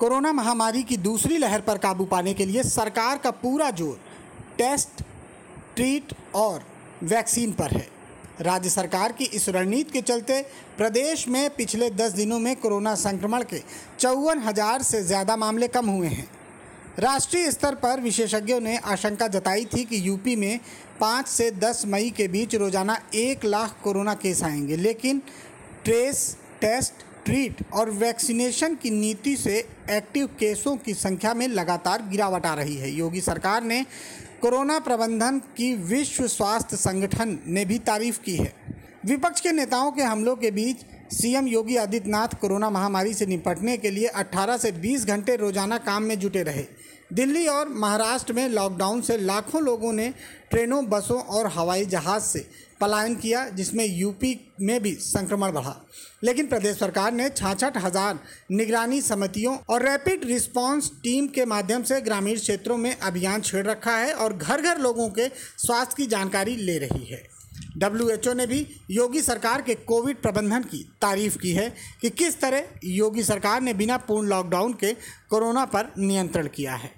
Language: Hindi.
कोरोना महामारी की दूसरी लहर पर काबू पाने के लिए सरकार का पूरा ज़ोर टेस्ट, ट्रीट और वैक्सीन पर है। राज्य सरकार की इस रणनीति के चलते प्रदेश में पिछले 10 दिनों में कोरोना संक्रमण के चौवन हज़ार से ज़्यादा मामले कम हुए हैं। राष्ट्रीय स्तर पर विशेषज्ञों ने आशंका जताई थी कि यूपी में 5 से 10 मई के बीच रोज़ाना एक लाख कोरोना केस आएँगे, लेकिन ट्रेस, टेस्ट ट्रीट और वैक्सीनेशन की नीति से एक्टिव केसों की संख्या में लगातार गिरावट आ रही है। योगी सरकार ने कोरोना प्रबंधन की विश्व स्वास्थ्य संगठन ने भी तारीफ़ की है। विपक्ष के नेताओं के हमलों के बीच सीएम योगी आदित्यनाथ कोरोना महामारी से निपटने के लिए 18 से 20 घंटे रोज़ाना काम में जुटे रहे। दिल्ली और महाराष्ट्र में लॉकडाउन से लाखों लोगों ने ट्रेनों, बसों और हवाई जहाज़ से पलायन किया, जिसमें यूपी में भी संक्रमण बढ़ा। लेकिन प्रदेश सरकार ने छाछठ हज़ार निगरानी समितियों और रैपिड रिस्पांस टीम के माध्यम से ग्रामीण क्षेत्रों में अभियान छेड़ रखा है और घर घर लोगों के स्वास्थ्य की जानकारी ले रही है। डब्ल्यूएचओ ने भी योगी सरकार के कोविड प्रबंधन की तारीफ़ की है कि किस तरह योगी सरकार ने बिना पूर्ण लॉकडाउन के कोरोना पर नियंत्रण किया है।